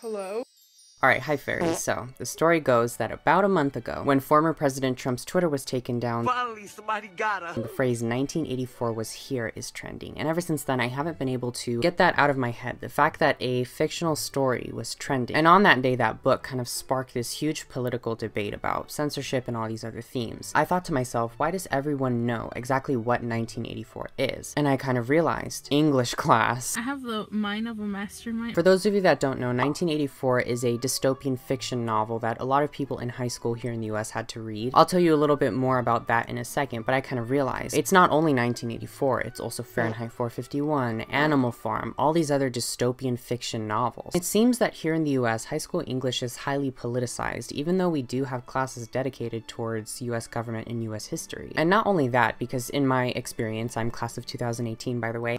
Hello? Alright, hi fairies. So, the story goes that about a month ago, when former President Trump's Twitter was taken down, Finally, somebody got her. the phrase 1984 was here is trending. And ever since then, I haven't been able to get that out of my head. The fact that a fictional story was trending. And on that day, that book kind of sparked this huge political debate about censorship and all these other themes. I thought to myself, why does everyone know exactly what 1984 is? And I kind of realized English class. I have the mind of a mastermind. For those of you that don't know, 1984 is a dystopian fiction novel that a lot of people in high school here in the US had to read. I'll tell you a little bit more about that in a second, but I kind of realized it's not only 1984, it's also Fahrenheit 451, Animal Farm, all these other dystopian fiction novels. It seems that here in the US, high school English is highly politicized, even though we do have classes dedicated towards US government and US history. And not only that, because in my experience, I'm class of 2018 by the way,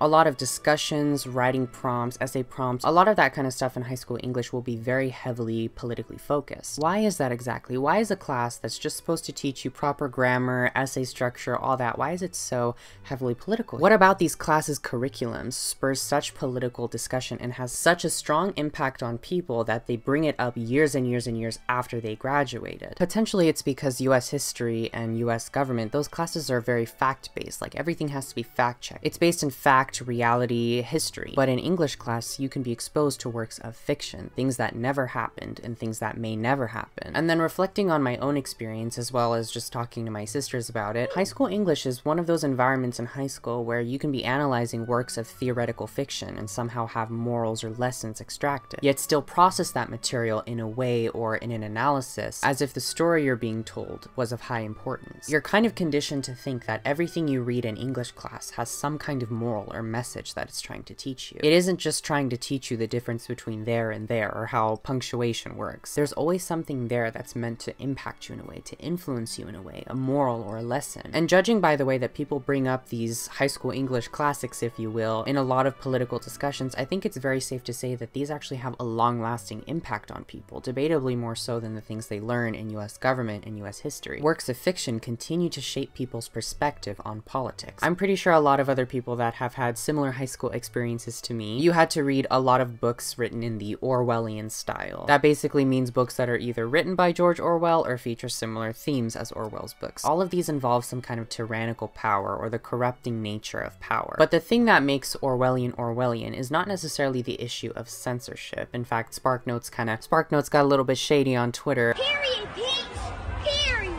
a lot of discussions, writing prompts, essay prompts, a lot of that kind of stuff in high school English will be very heavily politically focused. Why is that exactly? Why is a class that's just supposed to teach you proper grammar, essay structure, all that, why is it so heavily political? What about these classes' curriculums spurs such political discussion and has such a strong impact on people that they bring it up years and years and years after they graduated? Potentially it's because US history and US government, those classes are very fact-based, like everything has to be fact-checked. It's based in fact, reality, history. But in English class, you can be exposed to works of fiction, things that never happened and things that may never happen. And then reflecting on my own experience as well as just talking to my sisters about it, high school English is one of those environments in high school where you can be analyzing works of theoretical fiction and somehow have morals or lessons extracted, yet still process that material in a way or in an analysis as if the story you're being told was of high importance. You're kind of conditioned to think that everything you read in English class has some kind of moral or message that it's trying to teach you. It isn't just trying to teach you the difference between there and there or how punctuation works. There's always something there that's meant to impact you in a way, to influence you in a way, a moral or a lesson. And judging by the way that people bring up these high school English classics, if you will, in a lot of political discussions, I think it's very safe to say that these actually have a long-lasting impact on people, debatably more so than the things they learn in US government and US history. Works of fiction continue to shape people's perspective on politics. I'm pretty sure a lot of other people that have had similar high school experiences to me, you had to read a lot of books written in the Orwellian style. That basically means books that are either written by George Orwell or feature similar themes as Orwell's books. All of these involve some kind of tyrannical power or the corrupting nature of power. But the thing that makes Orwellian Orwellian is not necessarily the issue of censorship. In fact, SparkNotes kind of SparkNotes got a little bit shady on Twitter. Period, Period!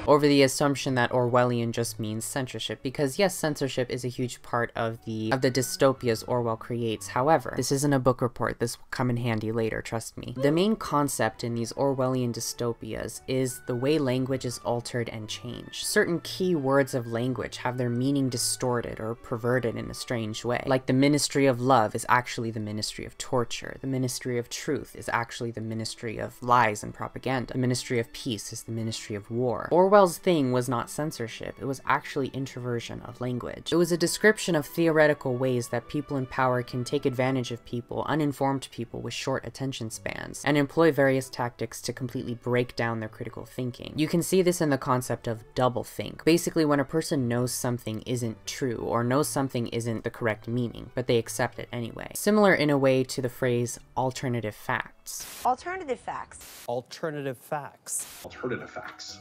Over the assumption that Orwellian just means censorship, because yes, censorship is a huge part of the of the dystopias Orwell creates. However, this isn't a book report, this will come in handy later, trust me. The main concept in these Orwellian dystopias is the way language is altered and changed. Certain key words of language have their meaning distorted or perverted in a strange way. Like the ministry of love is actually the ministry of torture. The ministry of truth is actually the ministry of lies and propaganda. The ministry of peace is the ministry of war. Orwell's thing was not censorship, it was actually introversion of language. It was a description of theoretical ways that people in power can take advantage of people, uninformed people with short attention spans, and employ various tactics to completely break down their critical thinking. You can see this in the concept of doublethink. Basically, when a person knows something isn't true, or knows something isn't the correct meaning, but they accept it anyway. Similar in a way to the phrase alternative facts. Alternative facts. Alternative facts. alternative facts.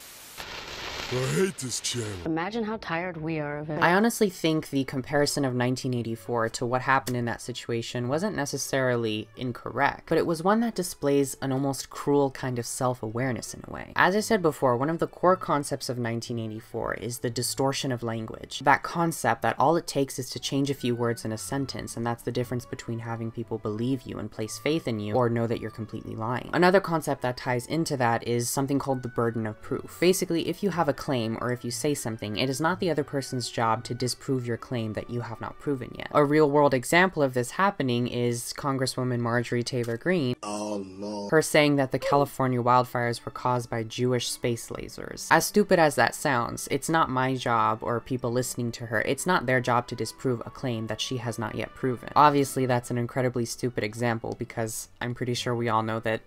I hate this channel. Imagine how tired we are of it. I honestly think the comparison of 1984 to what happened in that situation wasn't necessarily incorrect, but it was one that displays an almost cruel kind of self-awareness in a way. As I said before, one of the core concepts of 1984 is the distortion of language. That concept that all it takes is to change a few words in a sentence, and that's the difference between having people believe you and place faith in you, or know that you're completely lying. Another concept that ties into that is something called the burden of proof. Basically, if you have a claim or if you say something, it is not the other person's job to disprove your claim that you have not proven yet. A real world example of this happening is Congresswoman Marjorie Taylor Greene. Oh no. Her saying that the California wildfires were caused by Jewish space lasers. As stupid as that sounds, it's not my job or people listening to her, it's not their job to disprove a claim that she has not yet proven. Obviously, that's an incredibly stupid example because I'm pretty sure we all know that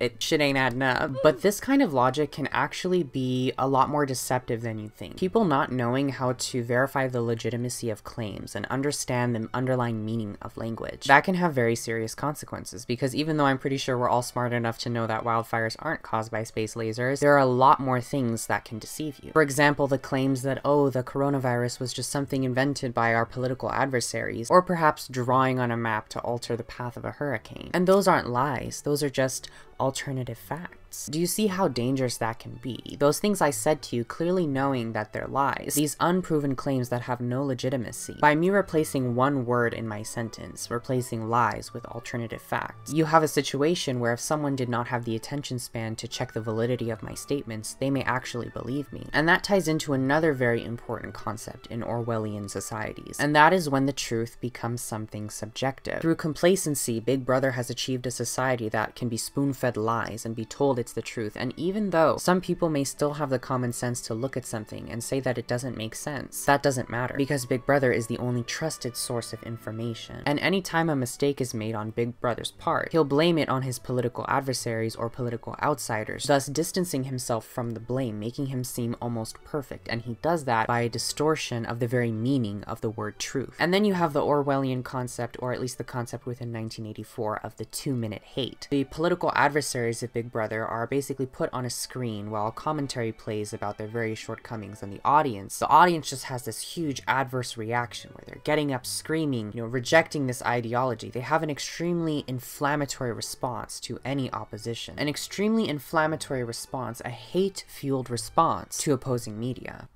it shit ain't adding up. But this kind of logic can actually be a lot more deceptive than you think. People not knowing how to verify the legitimacy of claims and understand the underlying meaning of language. That can have very serious consequences because even though I'm pretty sure we're all smart enough to know that wildfires aren't caused by space lasers, there are a lot more things that can deceive you. For example, the claims that, oh, the coronavirus was just something invented by our political adversaries, or perhaps drawing on a map to alter the path of a hurricane. And those aren't lies, those are just alternative facts. Do you see how dangerous that can be? Those things I said to you clearly knowing that they're lies, these unproven claims that have no legitimacy. By me replacing one word in my sentence, replacing lies with alternative facts, you have a situation where if someone did not have the attention span to check the validity of my statements, they may actually believe me. And that ties into another very important concept in Orwellian societies, and that is when the truth becomes something subjective. Through complacency, Big Brother has achieved a society that can be spoon-fed lies and be told it's the truth, and even though some people may still have the common sense to look at something and say that it doesn't make sense, that doesn't matter, because Big Brother is the only trusted source of information. And anytime a mistake is made on Big Brother's part, he'll blame it on his political adversaries or political outsiders, thus distancing himself from the blame, making him seem almost perfect, and he does that by a distortion of the very meaning of the word truth. And then you have the Orwellian concept, or at least the concept within 1984, of the two-minute hate. The political adversaries of Big Brother are basically put on a screen while commentary plays about their various shortcomings and the audience. The audience just has this huge adverse reaction where they're getting up screaming, you know, rejecting this ideology. They have an extremely inflammatory response to any opposition. An extremely inflammatory response, a hate-fueled response to opposing media.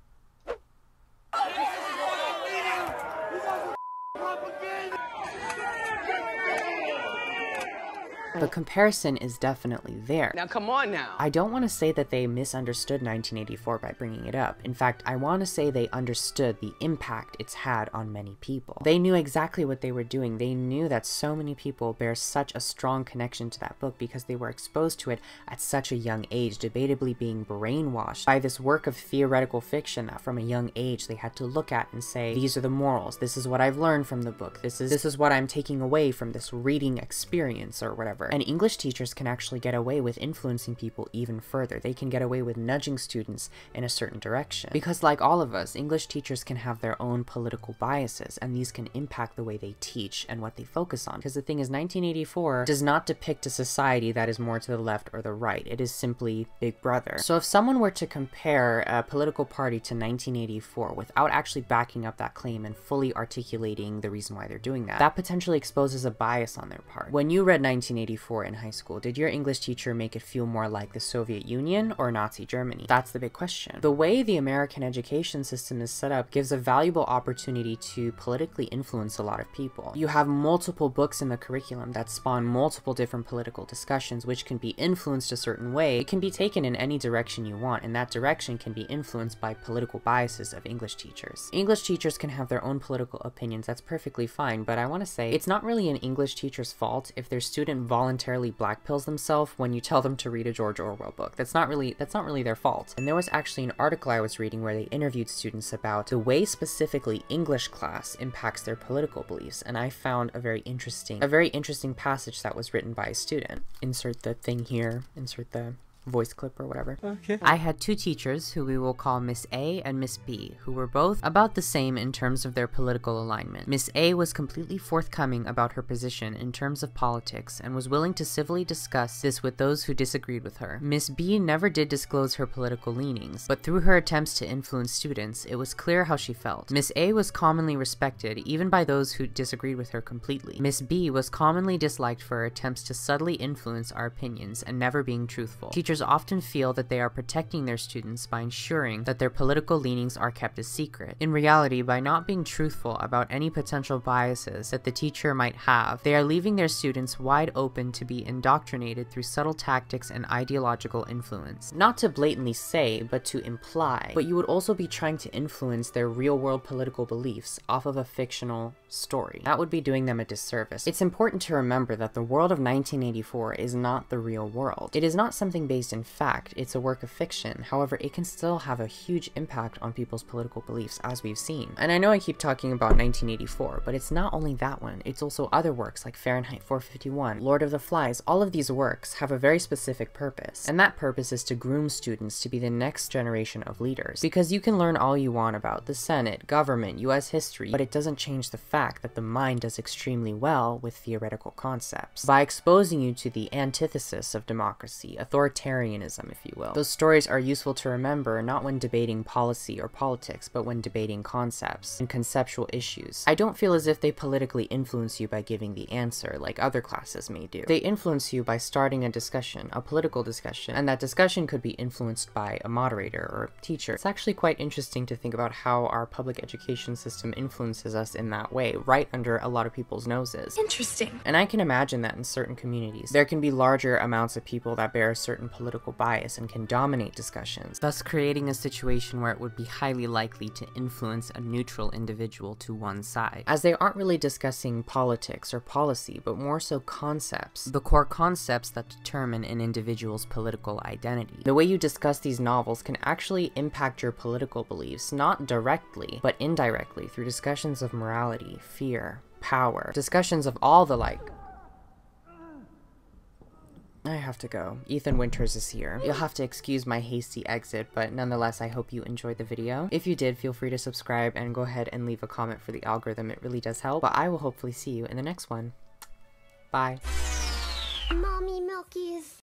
The comparison is definitely there. Now come on now. I don't want to say that they misunderstood 1984 by bringing it up. In fact, I want to say they understood the impact it's had on many people. They knew exactly what they were doing. They knew that so many people bear such a strong connection to that book because they were exposed to it at such a young age, debatably being brainwashed by this work of theoretical fiction that from a young age they had to look at and say, these are the morals, this is what I've learned from the book, this is this is what I'm taking away from this reading experience or whatever. And English teachers can actually get away with influencing people even further. They can get away with nudging students in a certain direction. Because like all of us, English teachers can have their own political biases, and these can impact the way they teach and what they focus on. Because the thing is, 1984 does not depict a society that is more to the left or the right. It is simply Big Brother. So if someone were to compare a political party to 1984 without actually backing up that claim and fully articulating the reason why they're doing that, that potentially exposes a bias on their part. When you read 1984, in high school, did your English teacher make it feel more like the Soviet Union or Nazi Germany? That's the big question. The way the American education system is set up gives a valuable opportunity to politically influence a lot of people. You have multiple books in the curriculum that spawn multiple different political discussions which can be influenced a certain way. It can be taken in any direction you want, and that direction can be influenced by political biases of English teachers. English teachers can have their own political opinions, that's perfectly fine, but I want to say it's not really an English teacher's fault if their student voluntarily black pills themselves when you tell them to read a George Orwell book. That's not really that's not really their fault. And there was actually an article I was reading where they interviewed students about the way specifically English class impacts their political beliefs, and I found a very interesting a very interesting passage that was written by a student. Insert the thing here, insert the voice clip or whatever. Okay. I had two teachers who we will call Miss A and Miss B, who were both about the same in terms of their political alignment. Miss A was completely forthcoming about her position in terms of politics and was willing to civilly discuss this with those who disagreed with her. Miss B never did disclose her political leanings, but through her attempts to influence students, it was clear how she felt. Miss A was commonly respected even by those who disagreed with her completely. Miss B was commonly disliked for her attempts to subtly influence our opinions and never being truthful. Teachers often feel that they are protecting their students by ensuring that their political leanings are kept a secret. In reality, by not being truthful about any potential biases that the teacher might have, they are leaving their students wide open to be indoctrinated through subtle tactics and ideological influence. Not to blatantly say, but to imply, but you would also be trying to influence their real-world political beliefs off of a fictional story. That would be doing them a disservice. It's important to remember that the world of 1984 is not the real world. It is not something based based in fact, it's a work of fiction. However, it can still have a huge impact on people's political beliefs, as we've seen. And I know I keep talking about 1984, but it's not only that one, it's also other works like Fahrenheit 451, Lord of the Flies. All of these works have a very specific purpose, and that purpose is to groom students to be the next generation of leaders. Because you can learn all you want about the Senate, government, US history, but it doesn't change the fact that the mind does extremely well with theoretical concepts. By exposing you to the antithesis of democracy, authoritarianism, if you will. Those stories are useful to remember not when debating policy or politics, but when debating concepts and conceptual issues. I don't feel as if they politically influence you by giving the answer, like other classes may do. They influence you by starting a discussion, a political discussion, and that discussion could be influenced by a moderator or teacher. It's actually quite interesting to think about how our public education system influences us in that way, right under a lot of people's noses. Interesting. And I can imagine that in certain communities, there can be larger amounts of people that bear a certain political bias and can dominate discussions, thus creating a situation where it would be highly likely to influence a neutral individual to one side. As they aren't really discussing politics or policy, but more so concepts, the core concepts that determine an individual's political identity. The way you discuss these novels can actually impact your political beliefs, not directly, but indirectly through discussions of morality, fear, power, discussions of all the like. I have to go. Ethan Winters is here. You'll have to excuse my hasty exit, but nonetheless, I hope you enjoyed the video. If you did, feel free to subscribe and go ahead and leave a comment for the algorithm. It really does help, but I will hopefully see you in the next one. Bye. Mommy Milky's.